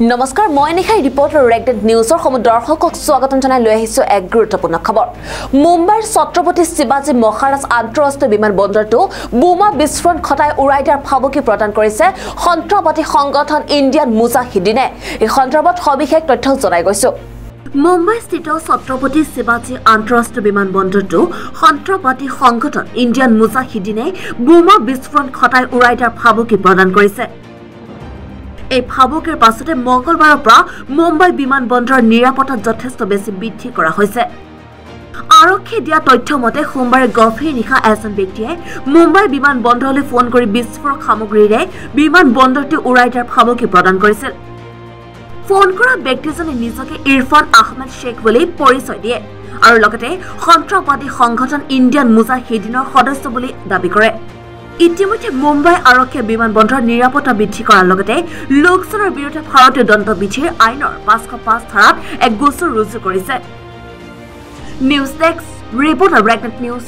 নমস্কাৰ মই নিশাই ৰিপৰ্টাৰ ৰেগডেড নিউজৰ সমূহ দৰ্শকক স্বাগতম জনাই লৈ আহিছোঁ এক গুৰুত্বপূৰ্ণ খবৰ। মুম্বাইৰ ছত্ৰপতি শিৱাজী মহাৰাজ আন্তঃৰাষ্ট্ৰীয় বিমান বন্দৰটো বোমা বিস্ফোৰণ ঘটাই উৰাই দিয়াৰ ভাবুকি প্ৰদান কৰিছে সন্ত্ৰাসবাদী সংগঠন ইণ্ডিয়ান মুজাহিদিনে। এই সন্দৰ্ভত সবিশেষ তথ্য জনাই গৈছো। মুম্বাইস্থিত ছত্ৰপতি শিৱাজী আন্তঃৰাষ্ট্ৰীয় বিমান বন্দৰটো সন্ত্ৰাসবাদী সংগঠন ইণ্ডিয়ান মুজাহিদিনে বোমা বিস্ফোৰণ ঘটাই উৰাই দিয়াৰ ভাবুকি প্ৰদান কৰিছে। এই ভাবুকিৰ পাছতে মঙলবাৰৰ পৰা মুম্বাই বিমান বন্দৰৰ নিৰাপত্তা যথেষ্ট বেছি বৃদ্ধি কৰা হৈছে। আৰক্ষীয়ে দিয়া তথ্য মতে সোমবাৰে গভীৰ নিশা এজন ব্যক্তিয়ে মুম্বাই বিমান বন্দৰলৈ ফোন কৰি বিস্ফোৰক সামগ্ৰীৰে বিমান বন্দৰটো উৰাই দিয়াৰ ভাবুকি প্ৰদান কৰিছিল। ফোন কৰা ব্যক্তিজনে নিজকে ইৰফান আহমেদ শ্বেখ বুলি পৰিচয় দিয়ে আৰু লগতে সন্ত্ৰাসবাদী সংগঠন ইণ্ডিয়ান মুজাহিদিনৰ সদস্য বুলি দাবী কৰে। ইতিমধ্যে মুম্বাই আৰক্ষীয়ে বিমান বন্দৰৰ নিৰাপত্তা বৃদ্ধি কৰাৰ লগতে লোকজনৰ বিৰুদ্ধে ভাৰতীয় দণ্ডবিধিৰ আইনৰ পাঁচশ পাঁচ ধাৰাত এক গোচৰ ৰুজু কৰিছে। নিউজ ডেস্ক ৰিপৰ্টাৰ ৰেগনেট নিউজ।